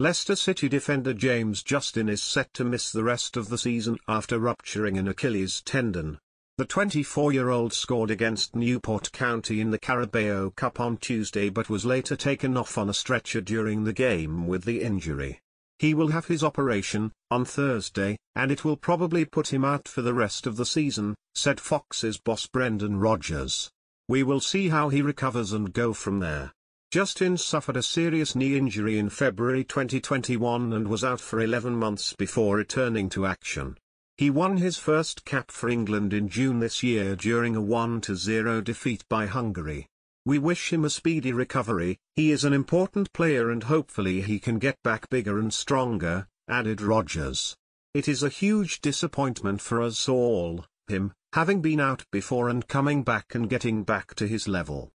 Leicester City defender James Justin is set to miss the rest of the season after rupturing an Achilles tendon. The 24-year-old scored against Newport County in the Carabao Cup on Tuesday but was later taken off on a stretcher during the game with the injury. He will have his operation, on Thursday, and it will probably put him out for the rest of the season, said Foxes boss Brendan Rodgers. We will see how he recovers and go from there. Justin suffered a serious knee injury in February 2021 and was out for 11 months before returning to action. He won his first cap for England in June this year during a 1-0 defeat by Hungary. We wish him a speedy recovery, he is an important player and hopefully he can get back bigger and stronger, added Rodgers. It is a huge disappointment for us all, him, having been out before and coming back and getting back to his level.